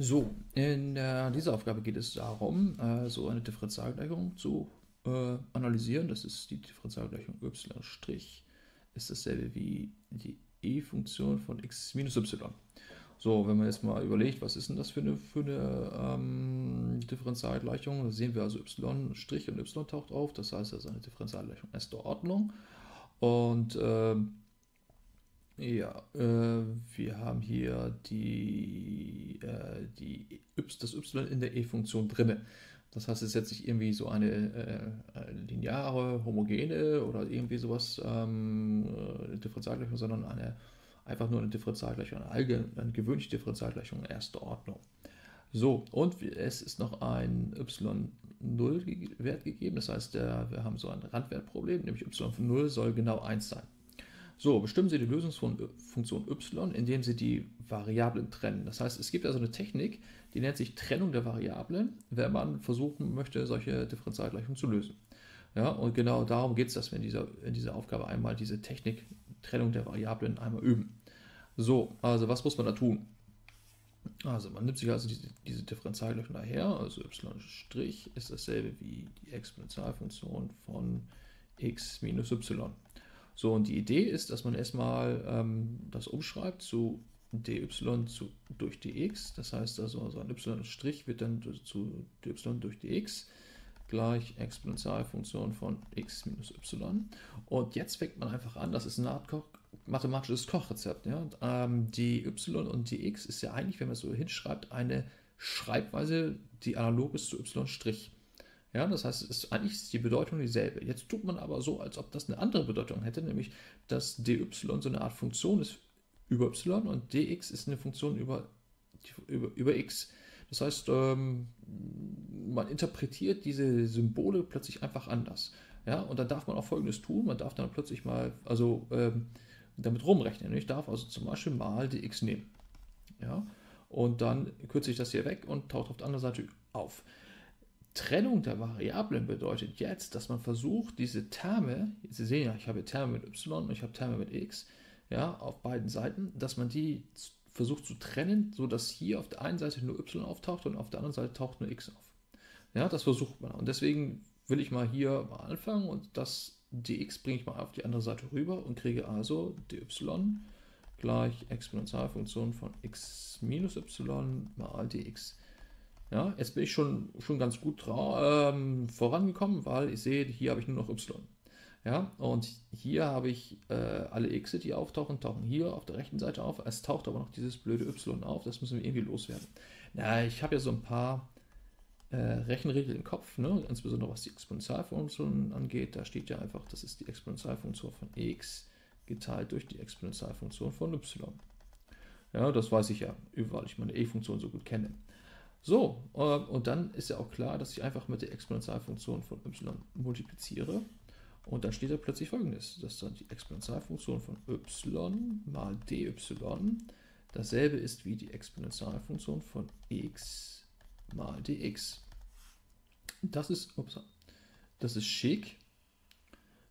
So, in äh, dieser Aufgabe geht es darum, äh, so eine Differentialgleichung zu äh, analysieren. Das ist die Differentialgleichung y' ist dasselbe wie die e-Funktion von x minus y. So, wenn man jetzt mal überlegt, was ist denn das für eine, für eine ähm, Differentialgleichung, da sehen wir also y' und y taucht auf, das heißt also eine Differentialgleichung erster Ordnung. Und ähm, ja, äh, wir haben hier die, äh, die y, das y in der e-Funktion drinne. Das heißt, es ist jetzt nicht irgendwie so eine äh, lineare, homogene oder irgendwie sowas ähm, äh, Differentialgleichung, sondern eine, einfach nur eine Differentialgleichung, eine, allgemeine, eine gewöhnliche Differentialgleichung erster Ordnung. So, und es ist noch ein y0-Wert gegeben, das heißt, der, wir haben so ein Randwertproblem, nämlich y von 0 soll genau 1 sein. So, bestimmen Sie die Lösungsfunktion y, indem Sie die Variablen trennen. Das heißt, es gibt also eine Technik, die nennt sich Trennung der Variablen, wenn man versuchen möchte, solche Differentialgleichungen zu lösen. Ja, und genau darum geht es, dass wir in dieser, in dieser Aufgabe einmal diese Technik Trennung der Variablen einmal üben. So, also was muss man da tun? Also man nimmt sich also diese, diese Differentialgleichung daher, also y' ist dasselbe wie die Exponentialfunktion von x minus y. So, und die Idee ist, dass man erstmal ähm, das umschreibt zu dy zu, durch dx. Das heißt also, so ein y' wird dann zu dy durch dx gleich Exponentialfunktion von x minus y. Und jetzt fängt man einfach an, das ist ein Art Koch, mathematisches Kochrezept. Ja? Ähm, die y und die x ist ja eigentlich, wenn man es so hinschreibt, eine Schreibweise, die analog ist zu y'. Ja, das heißt, es ist eigentlich die Bedeutung dieselbe. Jetzt tut man aber so, als ob das eine andere Bedeutung hätte, nämlich dass dy so eine Art Funktion ist über y und dx ist eine Funktion über, über, über x. Das heißt, ähm, man interpretiert diese Symbole plötzlich einfach anders. Ja, und dann darf man auch Folgendes tun. Man darf dann plötzlich mal, also ähm, damit rumrechnen. Ich darf also zum Beispiel mal dx nehmen. Ja, und dann kürze ich das hier weg und taucht auf der anderen Seite auf. Trennung der Variablen bedeutet jetzt, dass man versucht, diese Terme, Sie sehen ja, ich habe Terme mit y und ich habe Terme mit x, ja, auf beiden Seiten, dass man die versucht zu trennen, sodass hier auf der einen Seite nur y auftaucht und auf der anderen Seite taucht nur x auf. Ja, das versucht man. Und deswegen will ich mal hier mal anfangen und das dx bringe ich mal auf die andere Seite rüber und kriege also dy gleich Exponentialfunktion von x minus y mal dx. Ja, jetzt bin ich schon, schon ganz gut ähm, vorangekommen, weil ich sehe, hier habe ich nur noch y. Ja, und hier habe ich äh, alle x, die auftauchen, tauchen hier auf der rechten Seite auf. Es taucht aber noch dieses blöde y auf, das müssen wir irgendwie loswerden. Na, ich habe ja so ein paar äh, Rechenregeln im Kopf, ne? insbesondere was die Exponentialfunktion angeht. Da steht ja einfach, das ist die Exponentialfunktion von x geteilt durch die Exponentialfunktion von y. Ja, das weiß ich ja, weil ich meine e-Funktion so gut kenne. So, äh, und dann ist ja auch klar, dass ich einfach mit der Exponentialfunktion von y multipliziere. Und dann steht da plötzlich folgendes, dass dann die Exponentialfunktion von y mal dy dasselbe ist wie die Exponentialfunktion von x mal dx. Das ist, ups, das ist schick,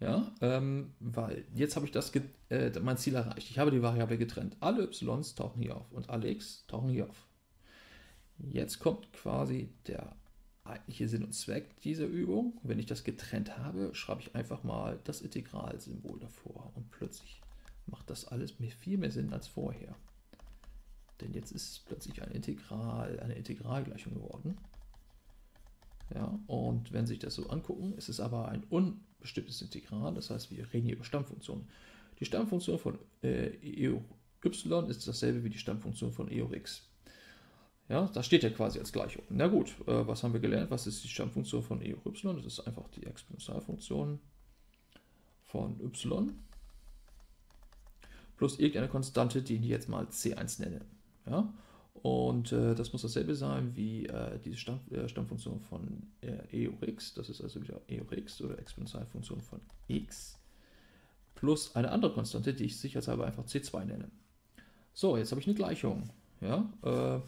ja, ähm, weil jetzt habe ich das äh, mein Ziel erreicht. Ich habe die Variable getrennt. Alle y's tauchen hier auf und alle x tauchen hier auf. Jetzt kommt quasi der eigentliche Sinn und Zweck dieser Übung. Wenn ich das getrennt habe, schreibe ich einfach mal das Integralsymbol davor und plötzlich macht das alles mir viel mehr Sinn als vorher. Denn jetzt ist es plötzlich ein Integral, eine Integralgleichung geworden. Ja, und wenn Sie sich das so angucken, ist es aber ein unbestimmtes Integral, das heißt, wir reden hier über Stammfunktionen. Die Stammfunktion von äh, e y ist dasselbe wie die Stammfunktion von e x. Ja, das steht ja quasi als Gleichung. Na gut, äh, was haben wir gelernt? Was ist die Stammfunktion von e hoch y? Das ist einfach die Exponentialfunktion von y plus irgendeine Konstante, die ich jetzt mal c1 nenne. Ja? Und äh, das muss dasselbe sein wie äh, diese Stamm, äh, Stammfunktion von äh, e hoch x. Das ist also wieder e hoch x oder Exponentialfunktion von x plus eine andere Konstante, die ich sicherheitshalber einfach c2 nenne. So, jetzt habe ich eine Gleichung. Ja, äh,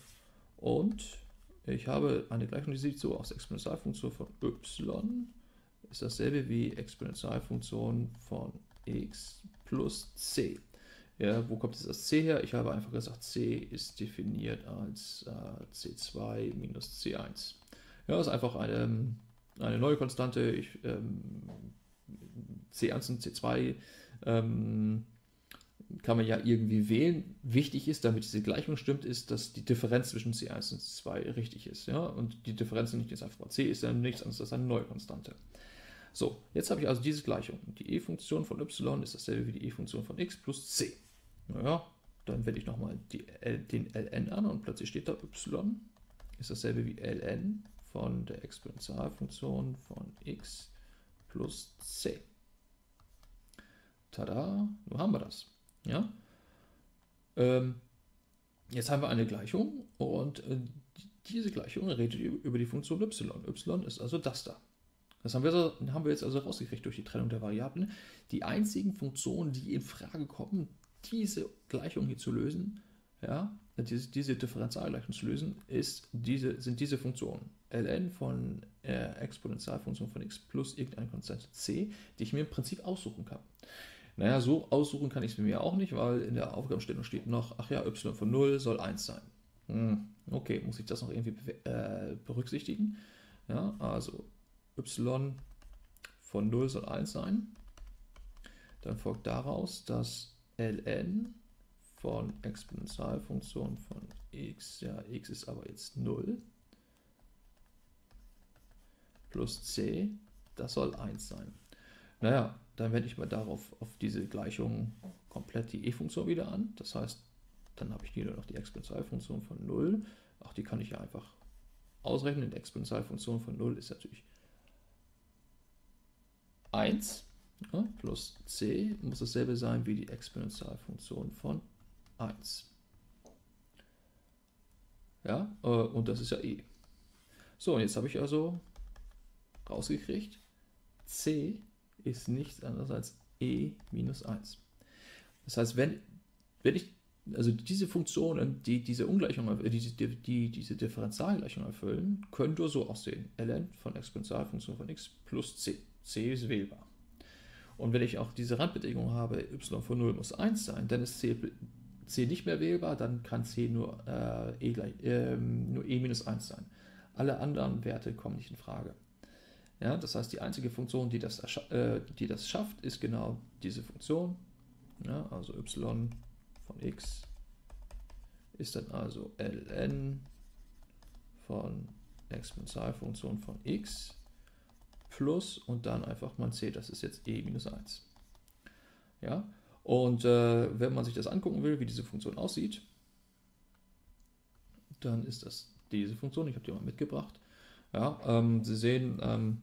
und ich habe eine Gleichung, die sieht so aus. Exponentialfunktion von y ist dasselbe wie Exponentialfunktion von x plus c. Ja, wo kommt jetzt das c her? Ich habe einfach gesagt, c ist definiert als äh, c2 minus c1. Ja, das ist einfach eine, eine neue Konstante. Ich, ähm, c1 und c2 ähm, kann man ja irgendwie wählen. Wichtig ist, damit diese Gleichung stimmt, ist, dass die Differenz zwischen C1 und C2 richtig ist. Ja? Und die Differenz nicht jetzt einfach C ist dann nichts anderes als eine neue Konstante. So, jetzt habe ich also diese Gleichung. Die e-Funktion von y ist dasselbe wie die e-Funktion von x plus c. Naja, dann wende ich nochmal den ln an und plötzlich steht da y ist dasselbe wie ln von der Exponentialfunktion von x plus c. Tada, nun haben wir das. Ja? Ähm, jetzt haben wir eine Gleichung und äh, diese Gleichung redet über die Funktion y. y ist also das da. Das haben wir, so, haben wir jetzt also rausgekriegt durch die Trennung der Variablen. Die einzigen Funktionen, die in Frage kommen, diese Gleichung hier zu lösen, ja, diese, diese Differentialgleichung zu lösen, ist diese, sind diese Funktionen. ln von äh, Exponentialfunktion von x plus irgendeine Konstante c, die ich mir im Prinzip aussuchen kann. Naja, so aussuchen kann ich es mir auch nicht, weil in der Aufgabenstellung steht noch, ach ja, y von 0 soll 1 sein. Hm, okay, muss ich das noch irgendwie äh, berücksichtigen? Ja, also y von 0 soll 1 sein. Dann folgt daraus, dass ln von Exponentialfunktion von x, ja, x ist aber jetzt 0, plus c, das soll 1 sein. Naja, dann wende ich mal darauf auf diese Gleichung komplett die e-Funktion wieder an. Das heißt, dann habe ich hier nur noch die Exponentialfunktion von 0. Auch die kann ich ja einfach ausrechnen. Die Exponentialfunktion von 0 ist natürlich 1 ja, plus c muss dasselbe sein wie die Exponentialfunktion von 1. Ja, äh, und das ist ja e. So, und jetzt habe ich also rausgekriegt, c ist nichts anderes als e minus 1. Das heißt, wenn, wenn ich, also diese Funktionen, die diese Ungleichung, die, die, die diese Differentialgleichung erfüllen, können nur so aussehen. ln von Exponentialfunktion von x plus c. c ist wählbar. Und wenn ich auch diese Randbedingung habe, y von 0 muss 1 sein, dann ist c, c nicht mehr wählbar, dann kann c nur, äh, e, gleich, äh, nur e minus 1 sein. Alle anderen Werte kommen nicht in Frage. Ja, das heißt, die einzige Funktion, die das, äh, die das schafft, ist genau diese Funktion. Ja, also y von x ist dann also ln von Exponentialfunktion von x plus und dann einfach man c, das ist jetzt e minus 1. Ja, und äh, wenn man sich das angucken will, wie diese Funktion aussieht, dann ist das diese Funktion. Ich habe die mal mitgebracht. Ja, ähm, Sie sehen, ähm,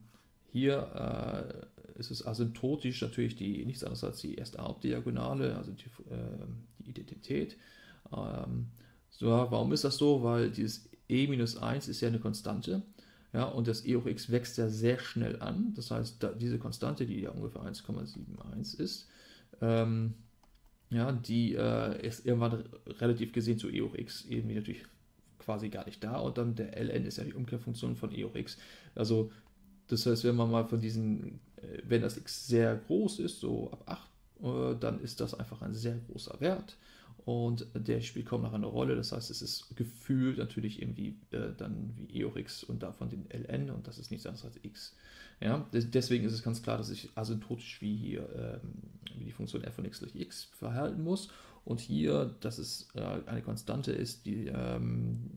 hier äh, ist es asymptotisch natürlich die, nichts anderes als die erste Hauptdiagonale, also die, äh, die Identität. Ähm, so, warum ist das so? Weil dieses e minus 1 ist ja eine Konstante. Ja, und das e hoch x wächst ja sehr schnell an. Das heißt, da, diese Konstante, die ja ungefähr 1,71 ist, ähm, ja, die äh, ist irgendwann relativ gesehen zu e hoch x irgendwie natürlich quasi gar nicht da. Und dann der ln ist ja die Umkehrfunktion von e hoch x. Also das heißt, wenn man mal von diesen, äh, wenn das x sehr groß ist, so ab 8, äh, dann ist das einfach ein sehr großer Wert und der spielt kaum noch eine Rolle. Das heißt, es ist gefühlt natürlich irgendwie äh, dann wie e hoch x und davon den ln und das ist nichts anderes als x. Ja, deswegen ist es ganz klar, dass ich asymptotisch wie hier ähm, wie die Funktion f von x durch x verhalten muss und hier, dass es äh, eine Konstante ist, die, ähm,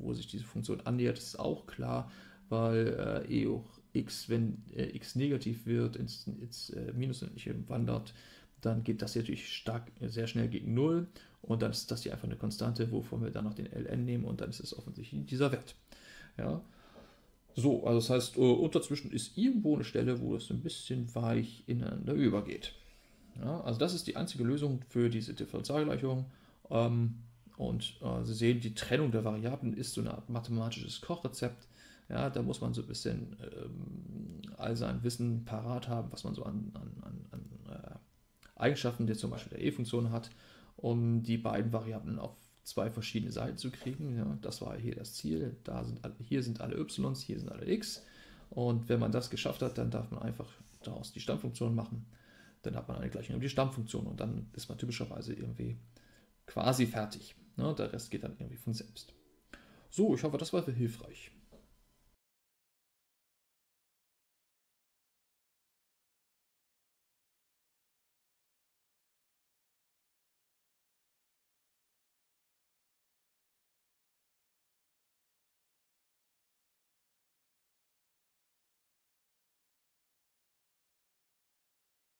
wo sich diese Funktion annähert, ist auch klar weil äh, e hoch x, wenn äh, x negativ wird, ins, ins äh, Minus wandert, dann geht das natürlich stark, sehr schnell gegen 0 und dann ist das hier einfach eine Konstante, wovon wir dann noch den ln nehmen und dann ist es offensichtlich dieser Wert. Ja. So, also das heißt, äh, und dazwischen ist irgendwo eine Stelle, wo es ein bisschen weich ineinander übergeht. Ja, also das ist die einzige Lösung für diese Differentialgleichung. Ähm, und äh, Sie sehen, die Trennung der Variablen ist so eine Art mathematisches Kochrezept. Ja, da muss man so ein bisschen ähm, all sein Wissen parat haben, was man so an, an, an, an äh, Eigenschaften, der zum Beispiel der E-Funktion hat, um die beiden Variablen auf zwei verschiedene Seiten zu kriegen. Ja, das war hier das Ziel. Da sind alle, hier sind alle Ys, hier sind alle x. Und wenn man das geschafft hat, dann darf man einfach daraus die Stammfunktion machen. dann hat man eine Gleichung über die Stammfunktion und dann ist man typischerweise irgendwie quasi fertig. Ne? Der Rest geht dann irgendwie von selbst. So, ich hoffe, das war hilfreich.